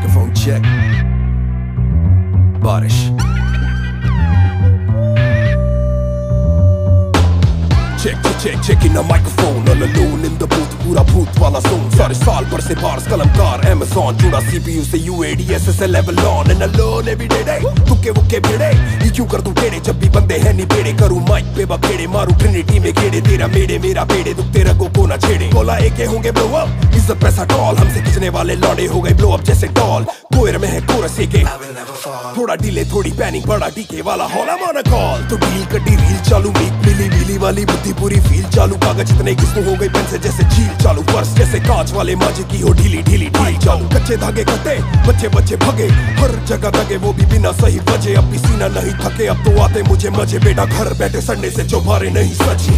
Microphone check. बारिश Check, check, check, checking the microphone All alone in the booth, पूरा भूत वाला zone सारे साल भर से बार्स कलमकार Amazon जुड़ा CPU से UAD SSL level on And alone every day day तुक्के वुक्के भिड़े ये क्यों कर तू टेढ़े? जब भी बंदे है नी बेड़े करूँ माइक पे बखेड़े, मारू ट्रिनिटी में गेड़े तेरा मेड़े मेरा बेड़े दुखते तेरा को ना छेड़े। बोला, एक होंगे ब्लो अप इज़्ज़त पैसा टॉल हमसे खिंचने वाले लौड़े हो गए ब्लो अप जैसे टॉल कोयर में है कोरस के थोड़ा डीले थोड़ी पैनिक बड़ा डीके वाला। हॉला माना कॉल तो डील कटी रील चालू। मीक मिली मिली वाली बुद्धि पूरी फील चालू। कागज़ इतने किस्मों हो गई पेन से जैसे झील चालू। पर्स जैसे कांच वाले माजे की हो ढीली ढीली ढील चालू। कच्चे धागे कटे बच्चे बच्चे भगे। हर जगह दगे वो भी बिना सही वजह। अब भी सीना नहीं थके अब तो आते मुझे मज़े। बेटा घर बैठे सड़ने से जो भारे नहीं सचे